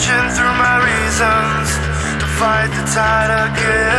searching through my reasons to fight the tide again.